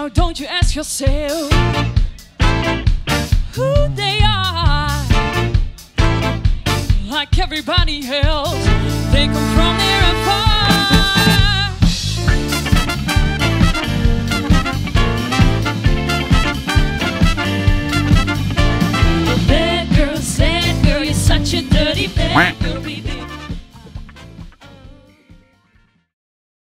Now don't you ask yourself who they are. Like everybody else, they come from near and far. Bad girl, sad girl, you're such a dirty bad girl, baby.